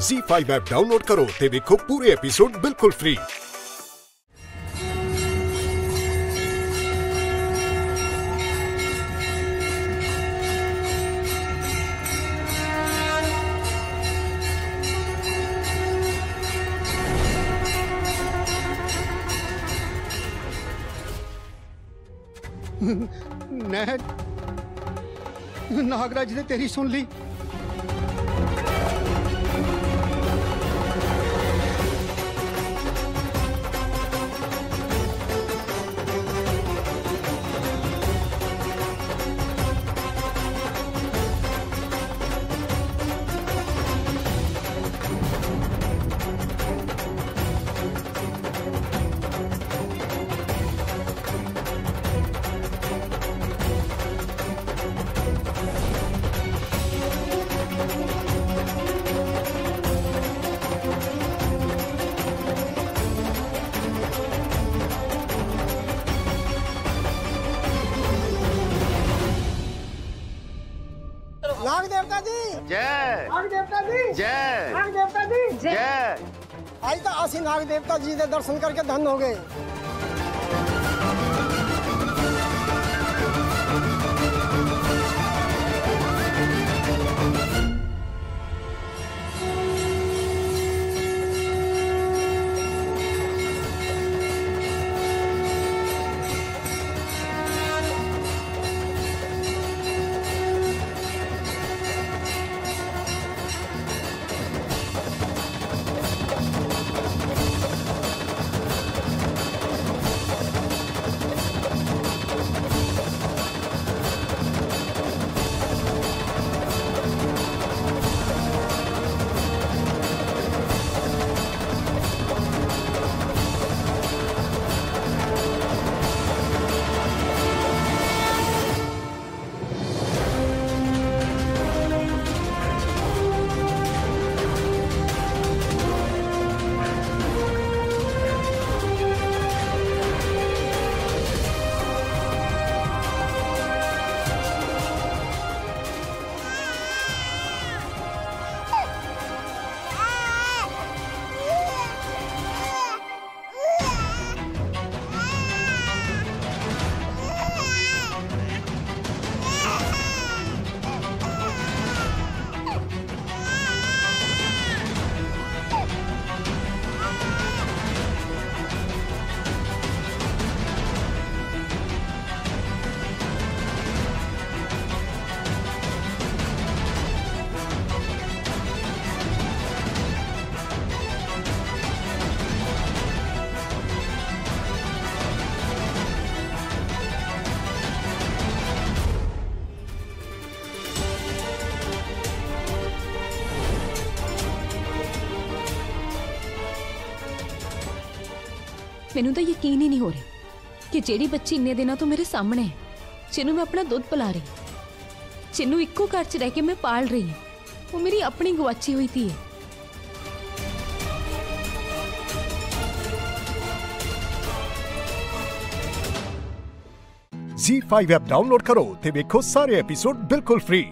Z5 app download करो, ते देखो पूरे एपिसोड बिल्कुल फ्री नागराज ने तेरी सुन ली। नाग देवता जी। जय। नाग देवता जी। जय। नाग देवता जी। जय। आई तो असी नाग देवता जी के दर्शन करके धन हो गए। ਮੈਨੂੰ ਤਾਂ ਯਕੀਨ ਹੀ ਨਹੀਂ ਹੋ ਰਿਹਾ ਕਿ ਜਿਹੜੀ ਬੱਚੀ ਇੰਨੇ ਦਿਨਾਂ ਤੋਂ ਮੇਰੇ ਸਾਹਮਣੇ ਹੈ ਜਿਹਨੂੰ ਮੈਂ ਆਪਣਾ ਦੁੱਧ ਪਿਲਾ ਰਹੀ ਜਿਹਨੂੰ ਇੱਕੋ ਘਰ 'ਚ ਰਹਿ ਕੇ ਮੈਂ ਪਾਲ ਰਹੀ ਹਾਂ ਉਹ ਮੇਰੀ ਆਪਣੀ ਗਵਾਚੀ ਹੋਈ ਧੀ ਹੈ Z5 ਐਪ ਡਾਊਨਲੋਡ ਕਰੋ ਤੇ ਵੇਖੋ ਸਾਰੇ ਐਪੀਸੋਡ ਬਿਲਕੁਲ ਫ੍ਰੀ